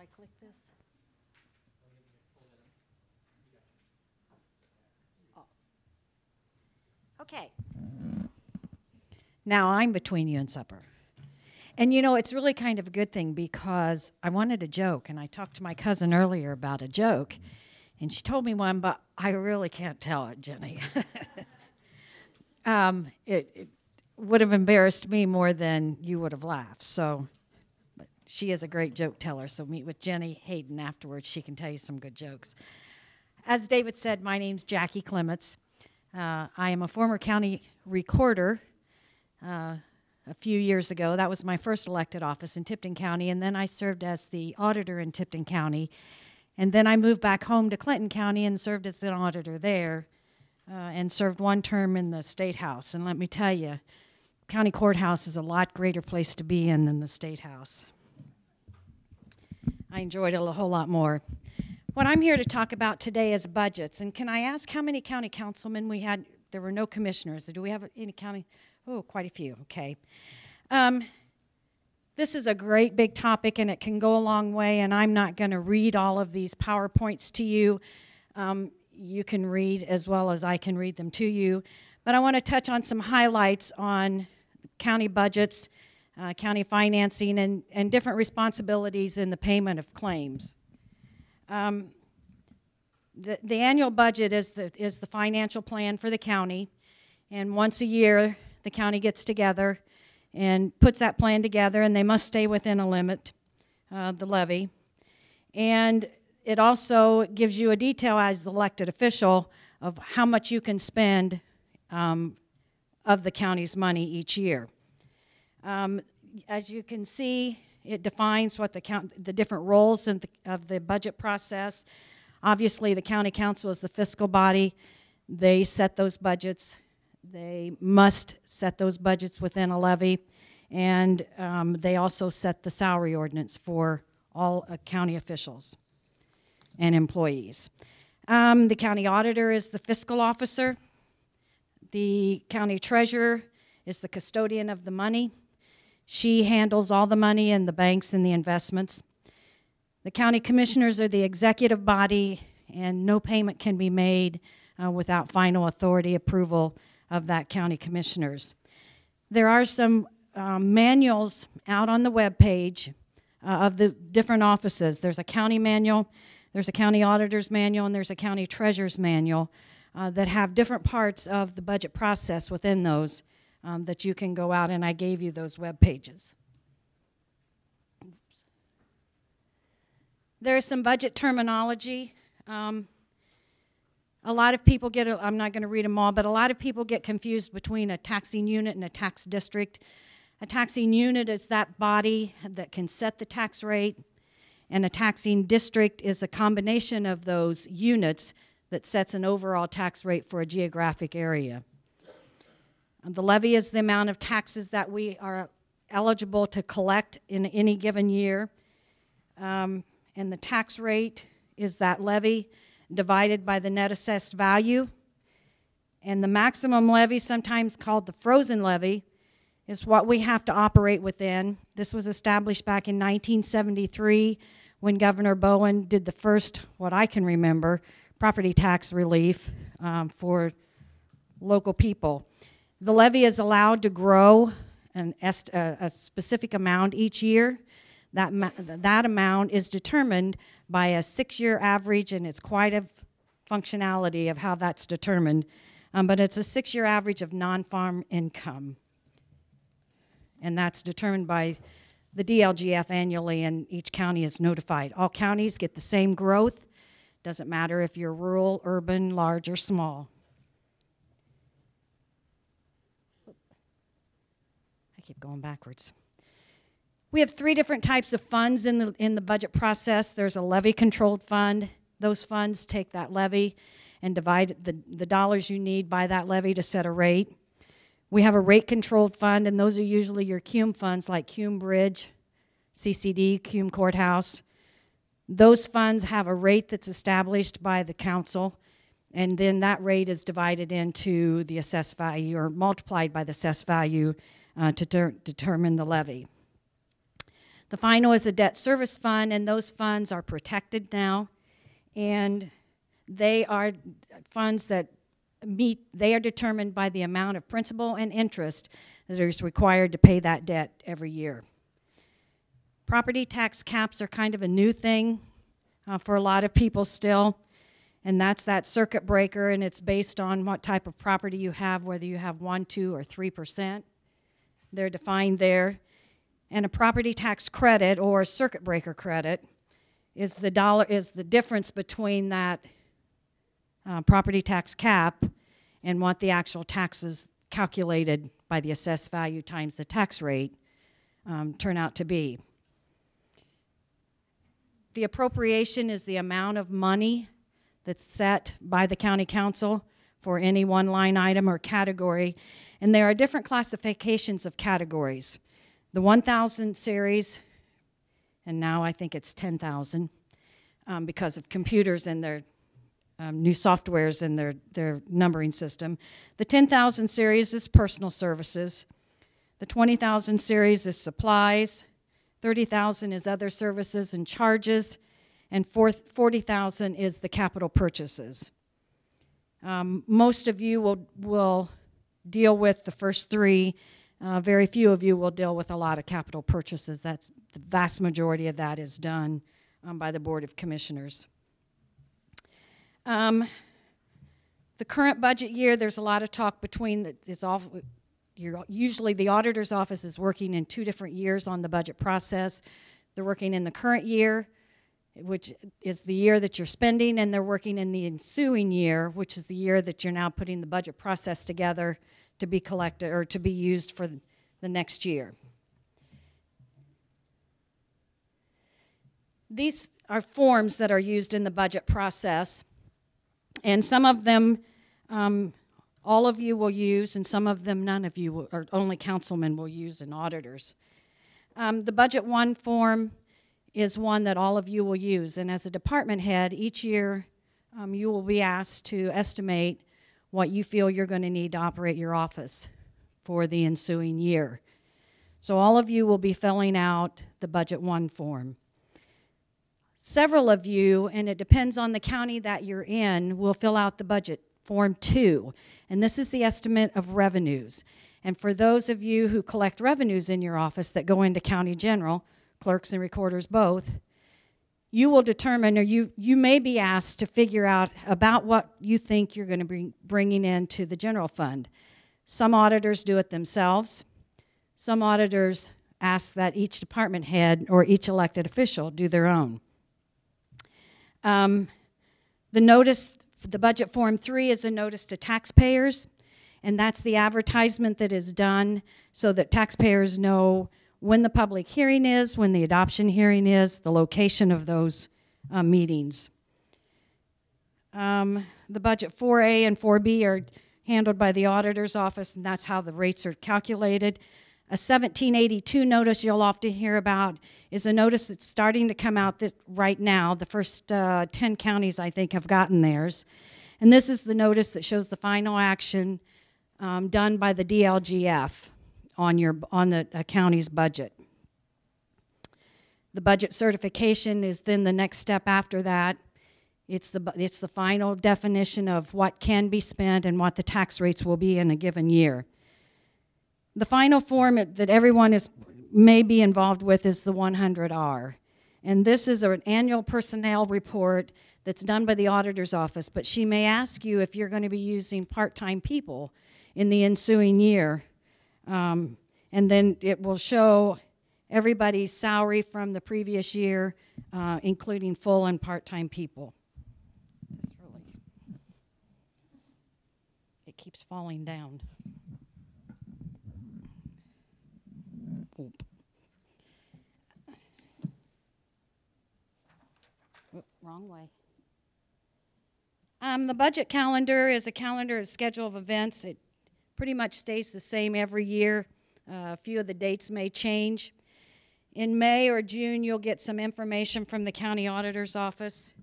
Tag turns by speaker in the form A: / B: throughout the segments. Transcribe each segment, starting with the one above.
A: I click this? Oh. Okay. Now I'm between you and supper. And you know, it's really kind of a good thing because I wanted a joke, and I talked to my cousin earlier about a joke, and she told me one, but I really can't tell it, Jenny. um, it, it would have embarrassed me more than you would have laughed. So, but she is a great joke teller. So meet with Jenny Hayden afterwards. She can tell you some good jokes. As David said, my name's Jackie Clements. Uh, I am a former county recorder. Uh, a few years ago, that was my first elected office in Tipton County, and then I served as the auditor in Tipton County. And then I moved back home to Clinton County and served as the auditor there, uh, and served one term in the state house. And let me tell you, county courthouse is a lot greater place to be in than the state house. I enjoyed it a whole lot more. What I'm here to talk about today is budgets. And can I ask how many county councilmen we had? There were no commissioners. Do we have any county? Oh, quite a few. Okay. Um, this is a great big topic and it can go a long way, and I'm not going to read all of these PowerPoints to you. Um, you can read as well as I can read them to you. But I want to touch on some highlights on county budgets, uh, county financing, and, and different responsibilities in the payment of claims. Um, the, the annual budget is the, is the financial plan for the county, and once a year the county gets together and puts that plan together, and they must stay within a limit, uh, the levy. And it also gives you a detail as the elected official of how much you can spend um, of the county's money each year. Um, as you can see, it defines what the, count, the different roles the, of the budget process. Obviously, the county council is the fiscal body. They set those budgets. They must set those budgets within a levy. And um, they also set the salary ordinance for all uh, county officials and employees. Um, the county auditor is the fiscal officer. The county treasurer is the custodian of the money. She handles all the money in the banks and the investments. The county commissioners are the executive body, and no payment can be made uh, without final authority approval of that county commissioners. There are some um, manuals out on the web page uh, of the different offices. There's a county manual, there's a county auditor's manual, and there's a county treasurer's manual uh, that have different parts of the budget process within those um, that you can go out, and I gave you those web pages. There's some budget terminology. Um, a lot of people get, I'm not going to read them all, but a lot of people get confused between a taxing unit and a tax district. A taxing unit is that body that can set the tax rate, and a taxing district is a combination of those units that sets an overall tax rate for a geographic area. And the levy is the amount of taxes that we are eligible to collect in any given year. Um, and the tax rate is that levy divided by the net assessed value. And the maximum levy, sometimes called the frozen levy, is what we have to operate within. This was established back in 1973 when Governor Bowen did the first, what I can remember, property tax relief um, for local people. The levy is allowed to grow an a specific amount each year. That, that amount is determined by a six year average, and it's quite a functionality of how that's determined. Um, but it's a six year average of non farm income. And that's determined by the DLGF annually, and each county is notified. All counties get the same growth doesn't matter if you're rural, urban, large, or small. Keep going backwards. We have three different types of funds in the, in the budget process. There's a levy controlled fund. Those funds take that levy and divide the, the dollars you need by that levy to set a rate. We have a rate controlled fund, and those are usually your CUME funds like CUME Bridge, CCD, CUME Courthouse. Those funds have a rate that's established by the council, and then that rate is divided into the assessed value or multiplied by the assessed value uh, to determine the levy. The final is a debt service fund, and those funds are protected now. And they are funds that meet, they are determined by the amount of principal and interest that is required to pay that debt every year. Property tax caps are kind of a new thing uh, for a lot of people still, and that's that circuit breaker, and it's based on what type of property you have, whether you have 1, 2, or 3%. They're defined there. And a property tax credit or circuit breaker credit is the dollar is the difference between that uh, property tax cap and what the actual taxes calculated by the assessed value times the tax rate um, turn out to be. The appropriation is the amount of money that's set by the county council for any one line item or category. And there are different classifications of categories. The 1000 series, and now I think it's 10,000 um, because of computers and their um, new softwares and their, their numbering system. The 10,000 series is personal services. The 20,000 series is supplies. 30,000 is other services and charges. And 40,000 is the capital purchases. Um, most of you will, will deal with the first three. Uh, very few of you will deal with a lot of capital purchases. That's the vast majority of that is done um, by the Board of Commissioners. Um, the current budget year, there's a lot of talk between the, it's all, usually the auditor's office is working in two different years on the budget process. They're working in the current year, which is the year that you're spending, and they're working in the ensuing year, which is the year that you're now putting the budget process together to be collected or to be used for the next year. These are forms that are used in the budget process. And some of them, um, all of you will use, and some of them, none of you, will, or only councilmen will use, and auditors. Um, the Budget One form is one that all of you will use. And as a department head, each year um, you will be asked to estimate what you feel you're going to need to operate your office for the ensuing year. So all of you will be filling out the Budget One form. Several of you, and it depends on the county that you're in, will fill out the budget form two. And this is the estimate of revenues. And for those of you who collect revenues in your office that go into county general, clerks and recorders both, you will determine or you, you may be asked to figure out about what you think you're going to be bringing into the general fund. Some auditors do it themselves. Some auditors ask that each department head or each elected official do their own. Um, the notice, the budget form three is a notice to taxpayers, and that's the advertisement that is done so that taxpayers know when the public hearing is, when the adoption hearing is, the location of those uh, meetings. Um, the budget 4A and 4B are handled by the auditor's office, and that's how the rates are calculated. A 1782 notice you'll often hear about is a notice that's starting to come out this, right now. The first uh, 10 counties, I think, have gotten theirs. And this is the notice that shows the final action um, done by the DLGF on, your, on the county's budget. The budget certification is then the next step after that. It's the, it's the final definition of what can be spent and what the tax rates will be in a given year. The final form that everyone is may be involved with is the 100R. And this is an annual personnel report that's done by the auditor's office, but she may ask you if you're going to be using part-time people in the ensuing year. Um, and then it will show everybody's salary from the previous year, uh, including full and part-time people. This really, it keeps falling down. wrong way. Um, the budget calendar is a calendar, a schedule of events. It pretty much stays the same every year. Uh, a few of the dates may change. In May or June, you'll get some information from the county auditor's office,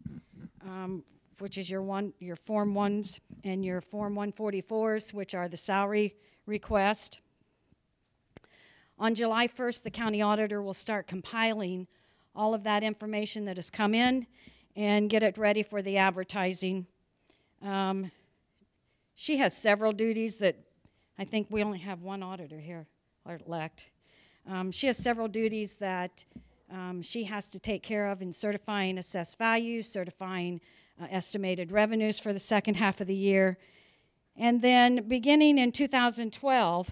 A: um, which is your one, your Form 1s and your Form 144s, which are the salary request. On July 1st, the county auditor will start compiling all of that information that has come in and get it ready for the advertising. Um, she has several duties that I think we only have one auditor here, or elect. Um, she has several duties that um, she has to take care of in certifying assessed values, certifying uh, estimated revenues for the second half of the year. And then beginning in 2012,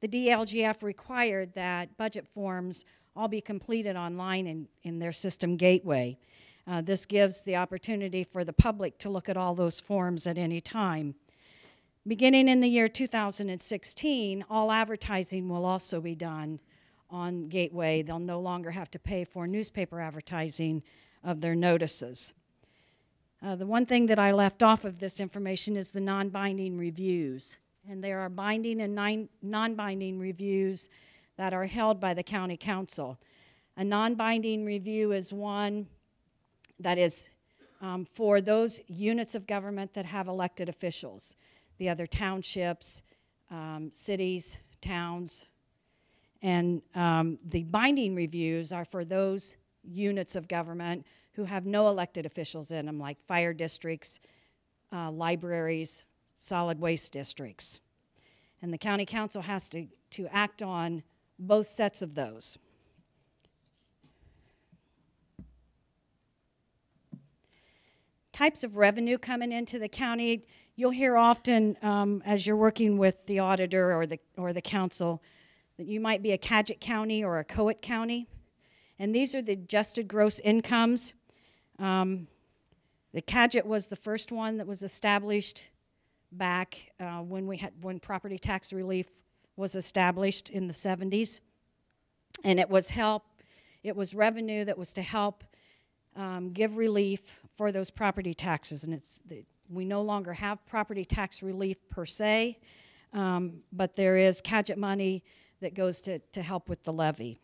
A: the DLGF required that budget forms all be completed online in, in their system gateway. Uh, this gives the opportunity for the public to look at all those forms at any time. Beginning in the year 2016, all advertising will also be done on Gateway. They'll no longer have to pay for newspaper advertising of their notices. Uh, the one thing that I left off of this information is the non binding reviews. And there are binding and non binding reviews that are held by the county council. A non binding review is one that is um, for those units of government that have elected officials, the other townships, um, cities, towns, and um, the binding reviews are for those units of government who have no elected officials in them, like fire districts, uh, libraries, solid waste districts. And the county council has to, to act on both sets of those. Types of revenue coming into the county, you'll hear often um, as you're working with the auditor or the, or the council that you might be a CAGIT County or a COIT County. And these are the adjusted gross incomes. Um, the CAGIT was the first one that was established back uh, when we had when property tax relief was established in the 70s, and it was help. It was revenue that was to help um, give relief for those property taxes, and it's the, we no longer have property tax relief per se, um, but there is CAGIT money that goes to, to help with the levy.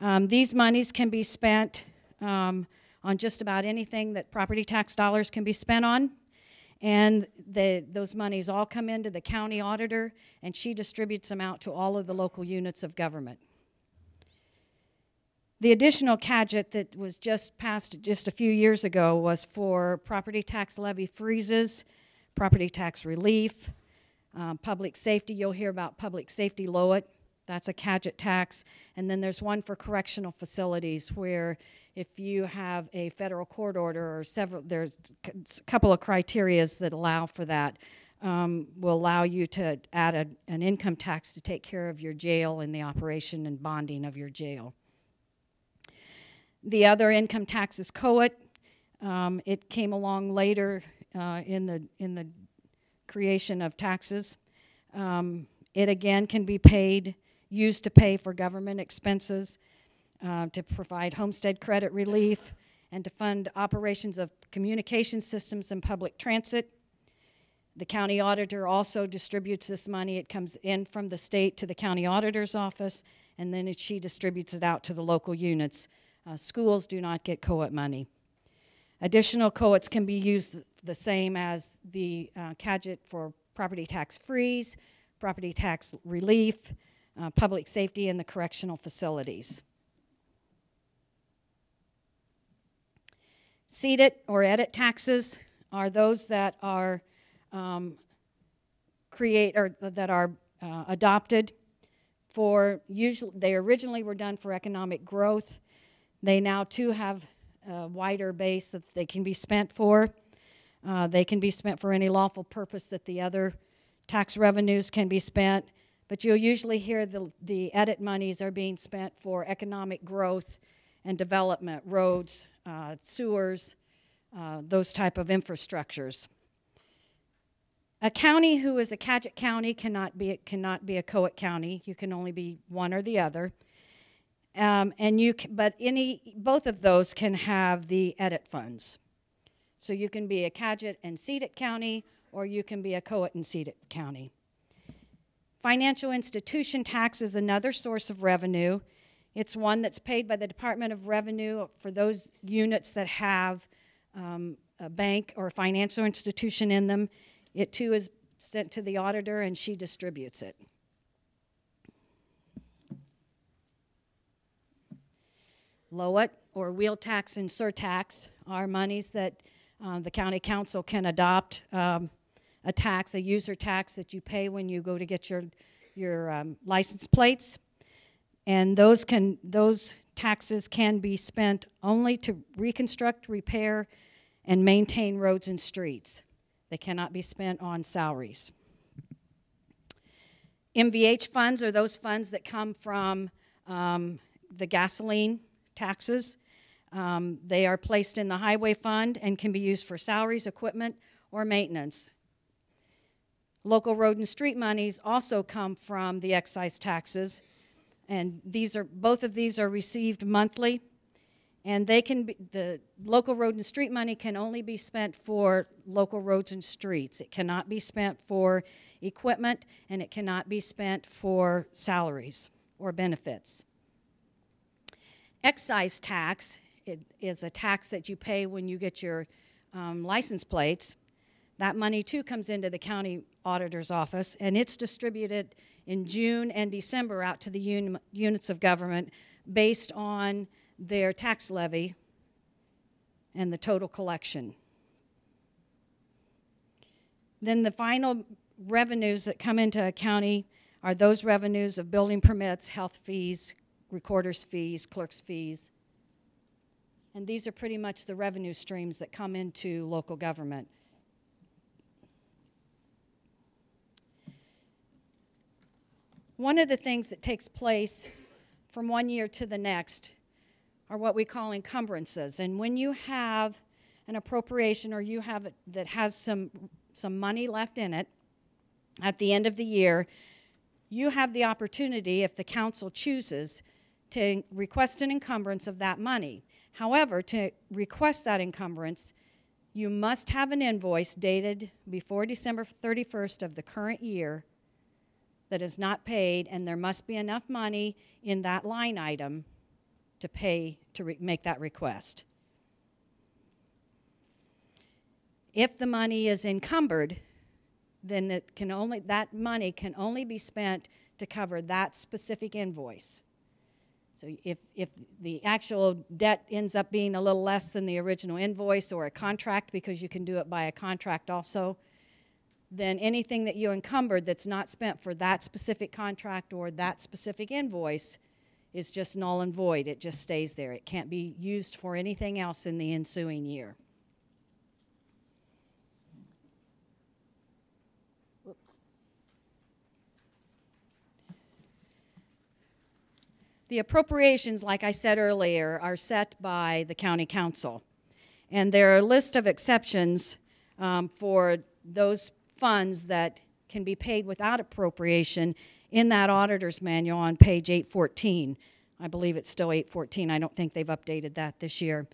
A: Um, these monies can be spent um, on just about anything that property tax dollars can be spent on. And the, those monies all come into the county auditor, and she distributes them out to all of the local units of government. The additional CAGIT that was just passed just a few years ago was for property tax levy freezes, property tax relief, um, public safety, you'll hear about public safety LOIT. That's a CAGIT tax. And then there's one for correctional facilities where if you have a federal court order or several, there's a couple of criterias that allow for that, um, will allow you to add a, an income tax to take care of your jail and the operation and bonding of your jail. The other income tax is COIT. Um, it came along later uh, in the in the creation of taxes. Um, it again can be paid, used to pay for government expenses, uh, to provide homestead credit relief, and to fund operations of communication systems and public transit. The county auditor also distributes this money. It comes in from the state to the county auditor's office, and then it, she distributes it out to the local units. Uh, schools do not get COIT money. Additional COITs can be used the same as the uh, for property tax freeze, property tax relief, uh, public safety, and the correctional facilities. CEDIT or edit taxes are those that are um, create or that are uh, adopted for usually they originally were done for economic growth. They now too have a wider base that they can be spent for. Uh, they can be spent for any lawful purpose that the other tax revenues can be spent. But you'll usually hear the, the edit monies are being spent for economic growth and development, roads, uh, sewers, uh, those type of infrastructures. A county who is a CAGIT County cannot be, cannot be a COIT County. You can only be one or the other. Um, and you, can, but any, both of those can have the edit funds. So you can be a CAGIT and CEDIT County, or you can be a COIT and CEDIT County. Financial institution tax is another source of revenue. It's one that's paid by the Department of Revenue for those units that have um, a bank or a financial institution in them. It too is sent to the auditor and she distributes it. LOAT, or wheel tax and surtax, are monies that uh, the county council can adopt um, a tax, a user tax that you pay when you go to get your, your um, license plates. And those, can, those taxes can be spent only to reconstruct, repair, and maintain roads and streets. They cannot be spent on salaries. MVH funds are those funds that come from um, the gasoline taxes. Um, they are placed in the highway fund and can be used for salaries, equipment, or maintenance. Local road and street monies also come from the excise taxes, and these are both of these are received monthly, and they can be the local road and street money can only be spent for local roads and streets. It cannot be spent for equipment, and it cannot be spent for salaries or benefits. Excise tax is a tax that you pay when you get your um, license plates. That money too comes into the county auditor's office, and it's distributed in June and December out to the un units of government based on their tax levy and the total collection. Then the final revenues that come into a county are those revenues of building permits, health fees, recorder's fees, clerk's fees. And these are pretty much the revenue streams that come into local government. One of the things that takes place from one year to the next are what we call encumbrances. And when you have an appropriation or you have it that has some, some money left in it at the end of the year, you have the opportunity, if the council chooses, to request an encumbrance of that money. However, to request that encumbrance, you must have an invoice dated before December 31st of the current year that is not paid, and there must be enough money in that line item to pay to make that request. If the money is encumbered, then it can only that money can only be spent to cover that specific invoice. So if, if the actual debt ends up being a little less than the original invoice or a contract, because you can do it by a contract also, then anything that you encumbered that's not spent for that specific contract or that specific invoice is just null and void. It just stays there. It can't be used for anything else in the ensuing year. The appropriations, like I said earlier, are set by the county council. And there are a list of exceptions um, for those funds that can be paid without appropriation in that auditor's manual on page 814. I believe it's still 814. I don't think they've updated that this year.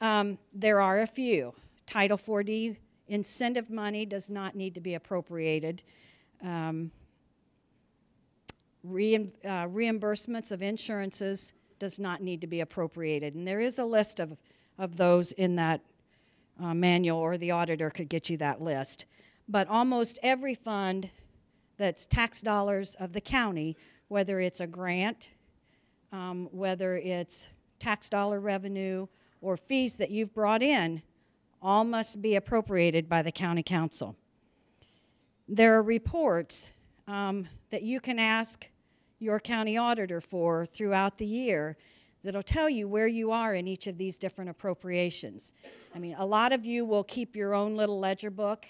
A: Um, there are a few. Title 4D incentive money does not need to be appropriated. Um, uh, reimbursements of insurances does not need to be appropriated. And there is a list of, of those in that uh, manual, or the auditor could get you that list but almost every fund that's tax dollars of the county, whether it's a grant, um, whether it's tax dollar revenue, or fees that you've brought in, all must be appropriated by the county council. There are reports um, that you can ask your county auditor for throughout the year that'll tell you where you are in each of these different appropriations. I mean, a lot of you will keep your own little ledger book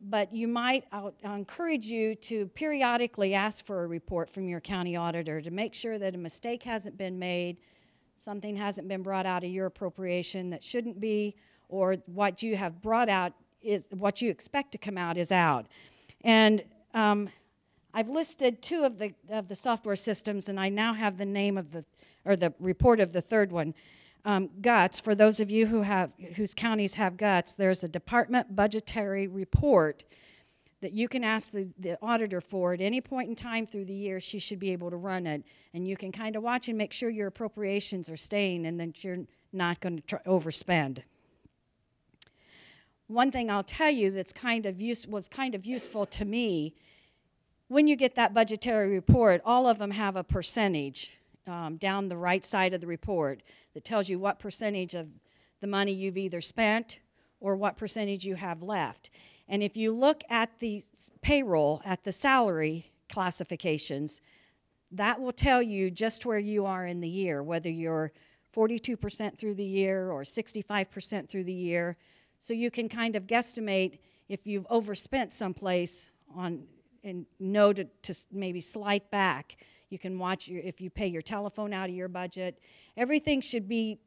A: but you might, I'll, encourage you to periodically ask for a report from your county auditor to make sure that a mistake hasn't been made, something hasn't been brought out of your appropriation that shouldn't be, or what you have brought out is what you expect to come out is out. And um, I've listed two of the, of the software systems, and I now have the name of the, or the report of the third one um, guts, for those of you who have, whose counties have guts, there's a department budgetary report that you can ask the, the auditor for at any point in time through the year. She should be able to run it. And you can kind of watch and make sure your appropriations are staying and that you're not going to overspend. One thing I'll tell you that's kind of use, was kind of useful to me when you get that budgetary report, all of them have a percentage um, down the right side of the report that tells you what percentage of the money you've either spent or what percentage you have left. And if you look at the payroll, at the salary classifications, that will tell you just where you are in the year, whether you're 42% through the year or 65% through the year. So you can kind of guesstimate if you've overspent someplace on and know to, to maybe slide back. You can watch your, if you pay your telephone out of your budget. Everything should be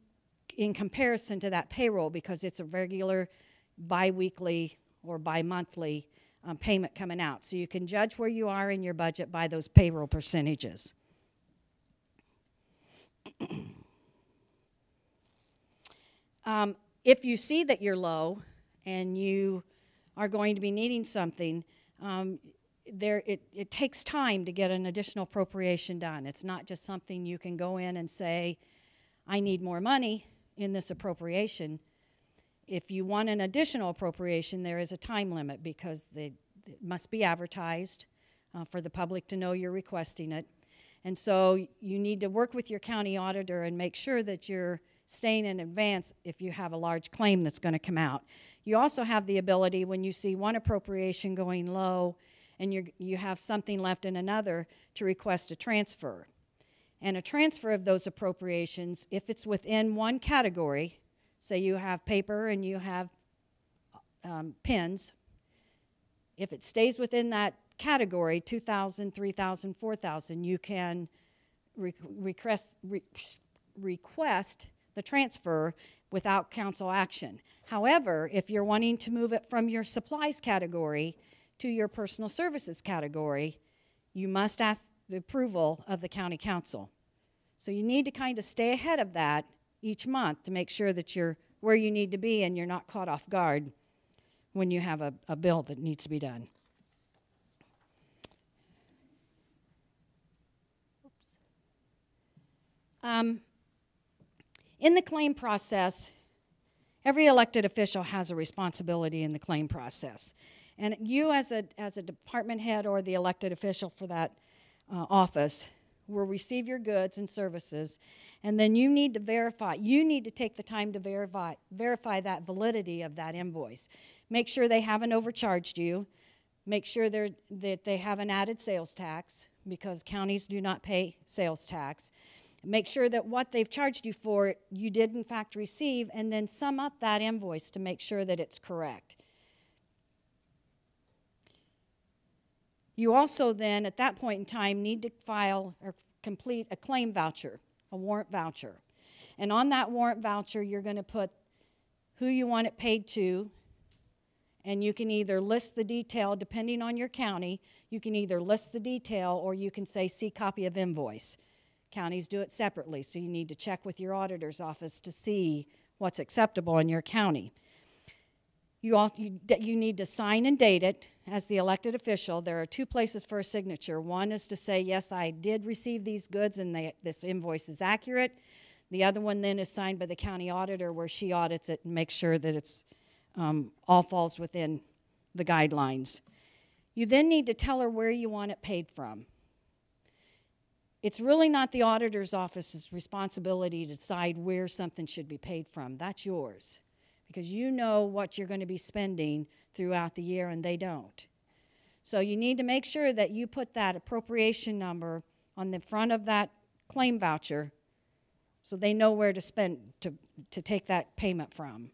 A: in comparison to that payroll because it's a regular biweekly or bi-monthly um, payment coming out. So you can judge where you are in your budget by those payroll percentages. um, if you see that you're low and you are going to be needing something, um, there it, it takes time to get an additional appropriation done. It's not just something you can go in and say, I need more money in this appropriation. If you want an additional appropriation, there is a time limit because they, it must be advertised uh, for the public to know you're requesting it. And so you need to work with your county auditor and make sure that you're staying in advance if you have a large claim that's going to come out. You also have the ability when you see one appropriation going low and you you have something left in another to request a transfer. And a transfer of those appropriations, if it's within one category, say you have paper and you have um, pens, if it stays within that category, 2,000, 3,000, 4,000, you can re request, re request the transfer without council action. However, if you're wanting to move it from your supplies category to your personal services category, you must ask the approval of the county council. So you need to kind of stay ahead of that each month to make sure that you're where you need to be and you're not caught off guard when you have a, a bill that needs to be done. Um, in the claim process, every elected official has a responsibility in the claim process. And you, as a, as a department head or the elected official for that uh, office, will receive your goods and services, and then you need to verify, you need to take the time to verify, verify that validity of that invoice. Make sure they haven't overcharged you. Make sure that they haven't added sales tax because counties do not pay sales tax. Make sure that what they've charged you for, you did in fact receive, and then sum up that invoice to make sure that it's correct. You also then, at that point in time, need to file or complete a claim voucher, a warrant voucher. And on that warrant voucher, you're going to put who you want it paid to, and you can either list the detail, depending on your county, you can either list the detail or you can say, see copy of invoice. Counties do it separately, so you need to check with your auditor's office to see what's acceptable in your county. You, all, you, you need to sign and date it as the elected official. There are two places for a signature. One is to say, yes, I did receive these goods and they, this invoice is accurate. The other one then is signed by the county auditor where she audits it and makes sure that it's um, all falls within the guidelines. You then need to tell her where you want it paid from. It's really not the auditor's office's responsibility to decide where something should be paid from. That's yours because you know what you're going to be spending throughout the year and they don't. So you need to make sure that you put that appropriation number on the front of that claim voucher so they know where to spend to, to take that payment from.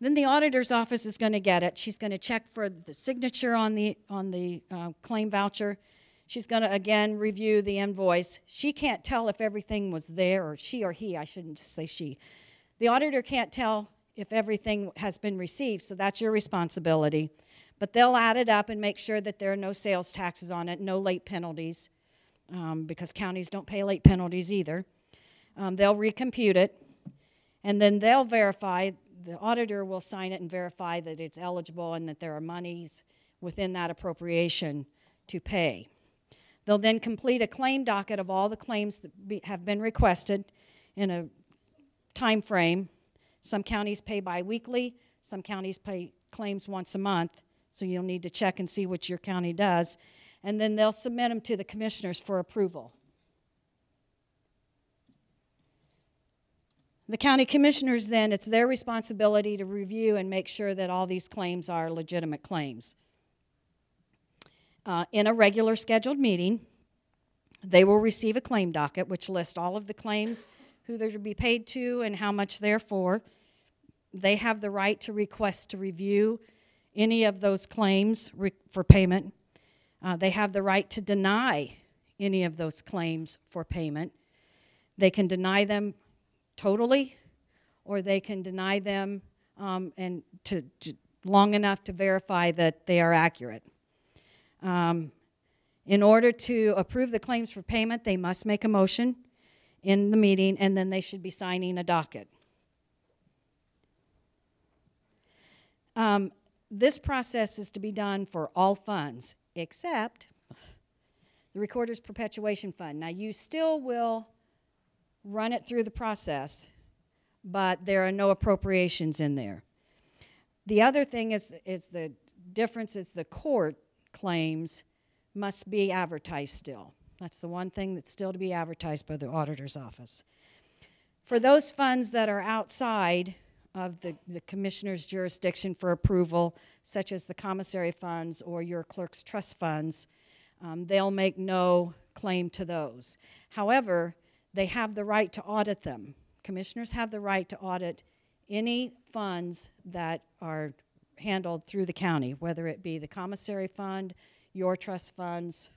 A: Then the auditor's office is going to get it. She's going to check for the signature on the on the uh, claim voucher. She's going to again review the invoice. She can't tell if everything was there, or she or he, I shouldn't say she. The auditor can't tell if everything has been received, so that's your responsibility. But they'll add it up and make sure that there are no sales taxes on it, no late penalties, um, because counties don't pay late penalties either. Um, they'll recompute it, and then they'll verify, the auditor will sign it and verify that it's eligible and that there are monies within that appropriation to pay. They'll then complete a claim docket of all the claims that be, have been requested in a time frame. Some counties pay biweekly, some counties pay claims once a month, So you'll need to check and see what your county does. And then they'll submit them to the commissioners for approval. The county commissioners, then, it's their responsibility to review and make sure that all these claims are legitimate claims. Uh, in a regular scheduled meeting, they will receive a claim docket which lists all of the claims, who they're to be paid to, and how much they're for. They have the right to request to review any of those claims for payment. Uh, they have the right to deny any of those claims for payment. They can deny them totally, or they can deny them um, and to, to, long enough to verify that they are accurate. Um, in order to approve the claims for payment, they must make a motion in the meeting, and then they should be signing a docket. Um, this process is to be done for all funds except the Recorder's Perpetuation Fund. Now, you still will run it through the process, but there are no appropriations in there. The other thing is, is the difference is the court claims must be advertised still. That's the one thing that's still to be advertised by the auditor's office. For those funds that are outside of the, the commissioner's jurisdiction for approval, such as the commissary funds or your clerk's trust funds, um, they'll make no claim to those. However, they have the right to audit them. Commissioners have the right to audit any funds that are handled through the county, whether it be the commissary fund, your trust funds.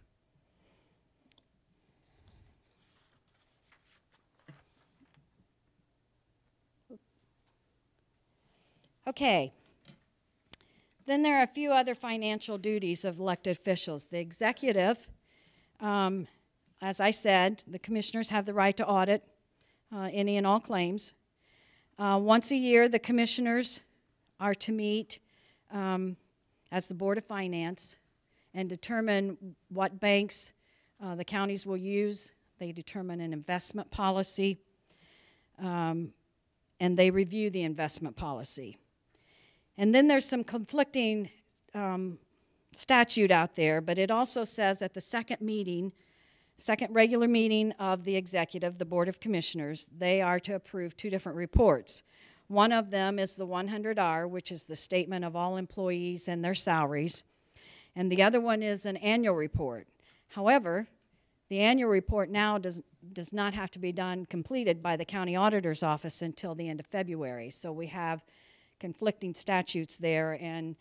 A: Okay. Then there are a few other financial duties of elected officials. The executive, um, as I said, the commissioners have the right to audit uh, any and all claims. Uh, once a year, the commissioners are to meet um, as the Board of Finance and determine what banks uh, the counties will use. They determine an investment policy, um, and they review the investment policy. And then there's some conflicting um, statute out there, but it also says at the second meeting, second regular meeting of the executive, the Board of Commissioners, they are to approve two different reports. One of them is the 100R, which is the statement of all employees and their salaries, and the other one is an annual report. However, the annual report now does, does not have to be done completed by the county auditor's office until the end of February. So we have conflicting statutes there, and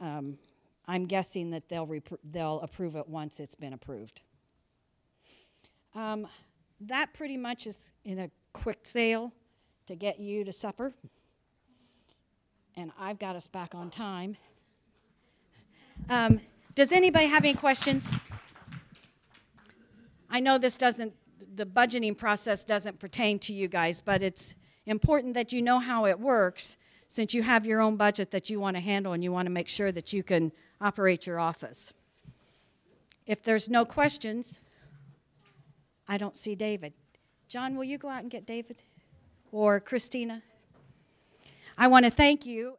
A: um, I'm guessing that they'll, they'll approve it once it's been approved. Um, that pretty much is in a quick sale to get you to supper. And I've got us back on time. Um, does anybody have any questions? I know this doesn't, the budgeting process doesn't pertain to you guys, but it's important that you know how it works since you have your own budget that you want to handle and you want to make sure that you can operate your office. If there's no questions, I don't see David. John, will you go out and get David? Or Christina? I want to thank you.